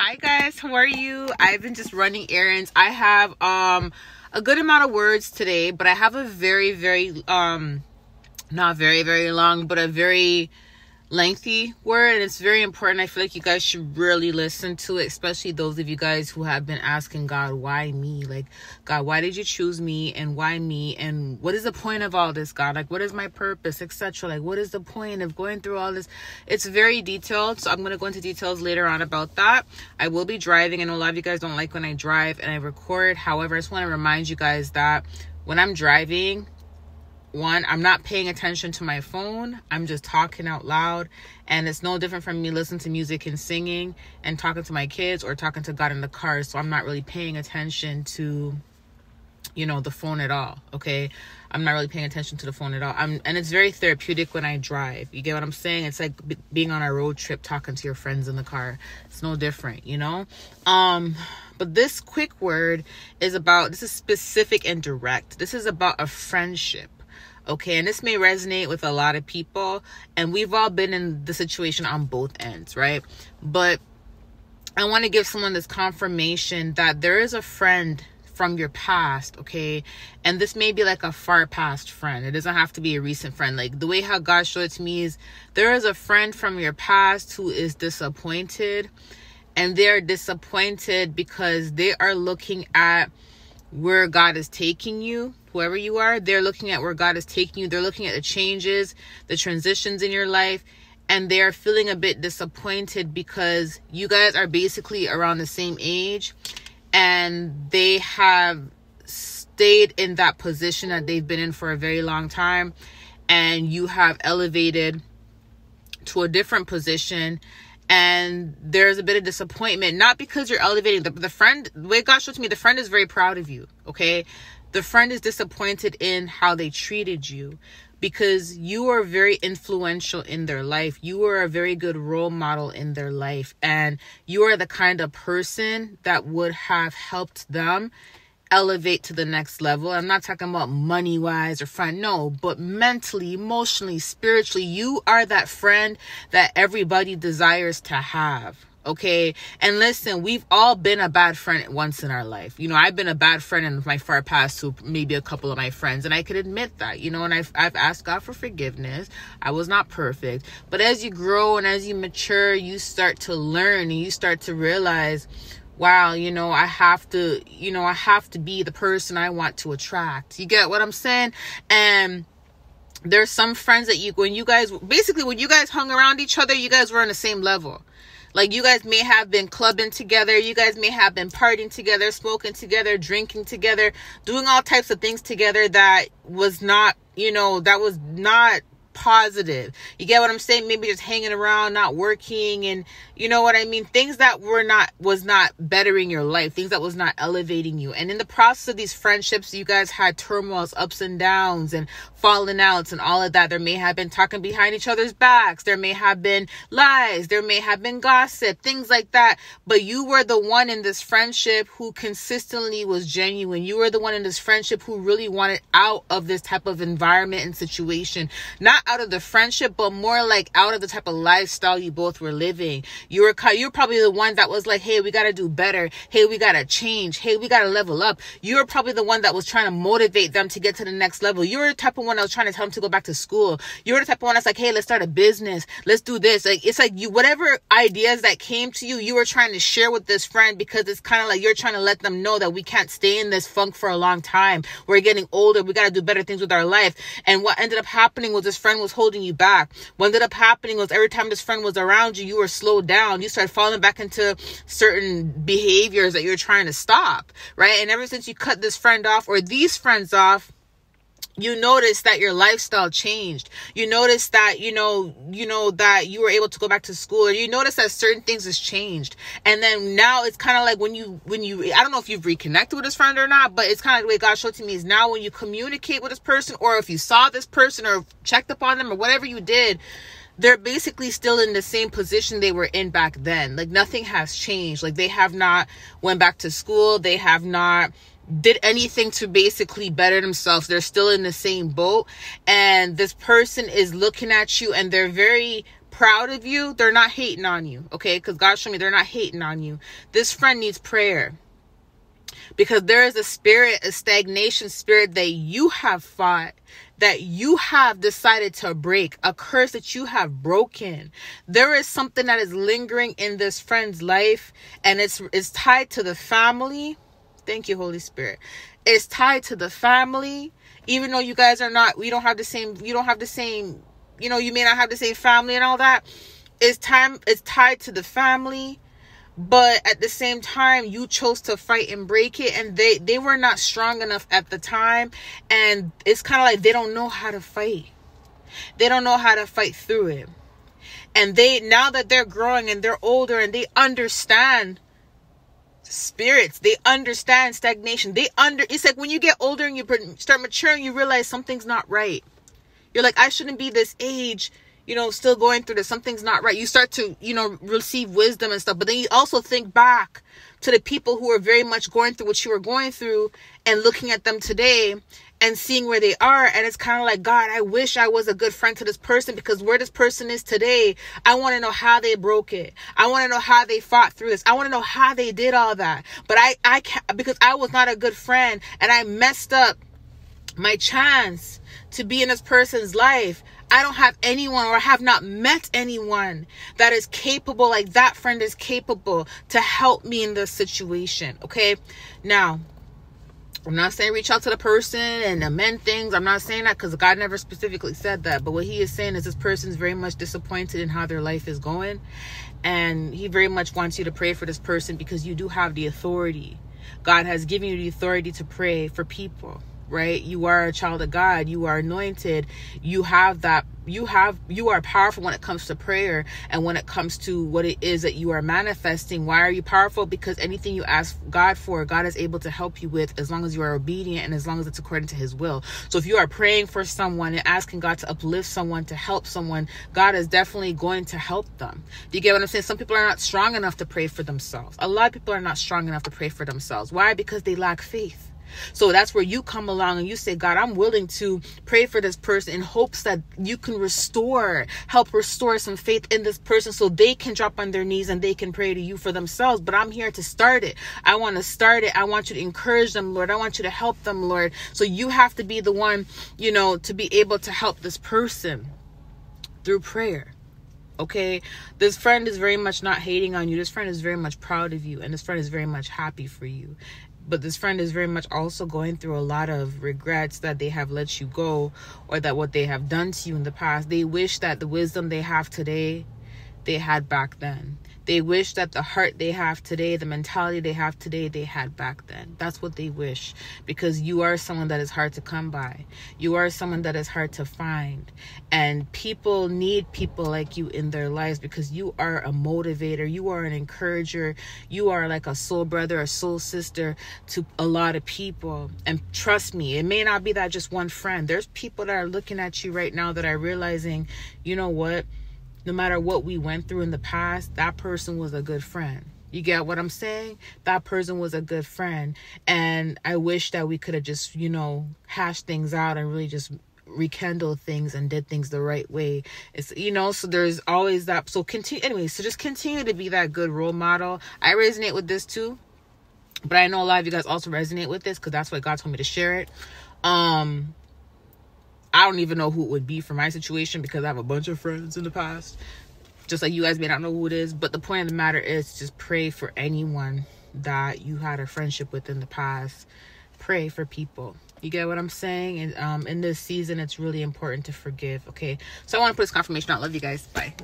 Hi guys, how are you? I've been just running errands. I have um a good amount of words today, but I have a very very um not very very long, but a very lengthy word and it's very important. I feel like you guys should really listen to it, especially those of you guys who have been asking God, why me? Like, God, why did you choose me and why me? And what is the point of all this, God? Like, what is my purpose, etc.? Like, what is the point of going through all this? It's very detailed, so I'm going to go into details later on about that. I will be driving. I know a lot of you guys don't like when I drive and I record. However, I just want to remind you guys that when I'm driving, one i'm not paying attention to my phone. I'm just talking out loud. And it's no different from me listening to music and singing and talking to my kids or talking to god in the car. So i'm not really paying attention to you know the phone at all okay? I'm not really paying attention to the phone at all. I'm and it's very therapeutic when i drive. You get what i'm saying? It's like b- being on a road trip talking to your friends in the car. It's no different you know? Um but this quick word is about this is specific and direct. This is about a friendship Okay, and this may resonate with a lot of people, and we've all been in the situation on both ends, right? But I want to give someone this confirmation that there is a friend from your past, okay? And this may be like a far past friend. It doesn't have to be a recent friend. Like the way how God showed it to me is there is a friend from your past who is disappointed, and they're disappointed because they are looking at where God is taking you whoever you are, they're looking at where God is taking you. They're looking at the changes, the transitions in your life, and they're feeling a bit disappointed because you guys are basically around the same age and they have stayed in that position that they've been in for a very long time and you have elevated to a different position and there's a bit of disappointment not because you're elevating the, the friend the way god showed to me the friend is very proud of you okay the friend is disappointed in how they treated you because you are very influential in their life. You are a very good role model in their life. And you are the kind of person that would have helped them elevate to the next level. I'm not talking about money wise or friend, no, but mentally, emotionally, spiritually, you are that friend that everybody desires to have. Okay. And listen, we've all been a bad friend once in our life. You know, I've been a bad friend in my far past to maybe a couple of my friends, and I could admit that, you know, and I've, I've asked God for forgiveness. I was not perfect. But as you grow and as you mature, you start to learn and you start to realize, wow, you know, I have to, you know, I have to be the person I want to attract. You get what I'm saying? And, there's some friends that you when you guys basically when you guys hung around each other you guys were on the same level like you guys may have been clubbing together, you guys may have been partying together, smoking together, drinking together, doing all types of things together that was not, you know, that was not positive. You get what I'm saying? Maybe just hanging around, not working and you know what I mean? Things that were not was not bettering your life, things that was not elevating you. And in the process of these friendships, you guys had turmoils, ups and downs and falling outs and all of that. There may have been talking behind each other's backs. There may have been lies. There may have been gossip, things like that. But you were the one in this friendship who consistently was genuine. You were the one in this friendship who really wanted out of this type of environment and situation. Not out of the friendship, but more like out of the type of lifestyle you both were living. You were you were probably the one that was like, "Hey, we got to do better. Hey, we got to change. Hey, we got to level up." You were probably the one that was trying to motivate them to get to the next level. You were the type of one that was trying to tell them to go back to school. You were the type of one that's like, "Hey, let's start a business. Let's do this." Like it's like you whatever ideas that came to you, you were trying to share with this friend because it's kind of like you're trying to let them know that we can't stay in this funk for a long time. We're getting older. We got to do better things with our life. And what ended up happening was this friend was holding you back. What ended up happening was every time this friend was around you, you were slowed down. You started falling back into certain behaviors that you're trying to stop, right? And ever since you cut this friend off or these friends off, you notice that your lifestyle changed. You notice that you know you know that you were able to go back to school or you notice that certain things has changed. And then now it's kind of like when you when you i don't know if you've reconnected with this friend or not but it's kind of the way god showed to me is now when you communicate with this person or if you saw this person or checked up on them or whatever you did they're basically still in the same position they were in back then. Like nothing has changed. Like they have not went back to school. They have not did anything to basically better themselves. They're still in the same boat. And this person is looking at you and they're very proud of you, they're not hating on you, okay? Because God showed me they're not hating on you. This friend needs prayer because there is a spirit, a stagnation spirit that you have fought, that you have decided to break, a curse that you have broken. There is something that is lingering in this friend's life, and it's it's tied to the family. Thank you, Holy Spirit. It's tied to the family, even though you guys are not, we don't have the same, you don't have the same, you know, you may not have the same family and all that. It's time, it's tied to the family but at the same time you chose to fight and break it and they they were not strong enough at the time and it's kind of like they don't know how to fight they don't know how to fight through it and they now that they're growing and they're older and they understand spirits they understand stagnation they under it's like when you get older and you start maturing you realize something's not right you're like i shouldn't be this age you know, still going through this, something's not right. You start to, you know, receive wisdom and stuff. But then you also think back to the people who are very much going through what you were going through and looking at them today and seeing where they are. And it's kind of like, God, I wish I was a good friend to this person because where this person is today, I want to know how they broke it. I want to know how they fought through this. I want to know how they did all that. But I, I can't, because I was not a good friend and I messed up my chance to be in this person's life. I don't have anyone or have not met anyone that is capable, like that friend is capable to help me in this situation. Okay. Now, I'm not saying reach out to the person and amend things. I'm not saying that because God never specifically said that. But what He is saying is this person is very much disappointed in how their life is going. And He very much wants you to pray for this person because you do have the authority. God has given you the authority to pray for people right? You are a child of god. You are anointed. You have that you have you are powerful when it comes to prayer and when it comes to what it is that you are manifesting. Why are you powerful? Because anything you ask god for god is able to help you with as long as you are obedient and as long as it's according to his will. So if you are praying for someone and asking god to uplift someone to help someone god is definitely going to help them. Do you get what i'm saying? Some people are not strong enough to pray for themselves. A lot of people are not strong enough to pray for themselves. Why? Because they lack faith so that's where you come along and you say, God, I'm willing to pray for this person in hopes that you can restore, help restore some faith in this person so they can drop on their knees and they can pray to you for themselves. But I'm here to start it. I want to start it. I want you to encourage them, Lord. I want you to help them, Lord. So you have to be the one, you know, to be able to help this person through prayer okay this friend is very much not hating on you this friend is very much proud of you and this friend is very much happy for you but this friend is very much also going through a lot of regrets that they have let you go or that what they have done to you in the past. They wish that the wisdom they have today they had back then they wish that the heart they have today, the mentality they have today, they had back then. That's what they wish because you are someone that is hard to come by. You are someone that is hard to find. And people need people like you in their lives because you are a motivator, you are an encourager, you are like a soul brother, a soul sister to a lot of people. And trust me, it may not be that just one friend. There's people that are looking at you right now that are realizing, you know what? No matter what we went through in the past, that person was a good friend. You get what I'm saying? That person was a good friend. And I wish that we could have just, you know, hashed things out and really just rekindled things and did things the right way. It's, you know, so there's always that. So continue, anyway, so just continue to be that good role model. I resonate with this too. But I know a lot of you guys also resonate with this because that's why God told me to share it. Um, I don't even know who it would be for my situation because I have a bunch of friends in the past. Just like you guys may not know who it is. But the point of the matter is just pray for anyone that you had a friendship with in the past. Pray for people. You get what I'm saying? And um, in this season, it's really important to forgive. Okay. So I want to put this confirmation out. Love you guys. Bye.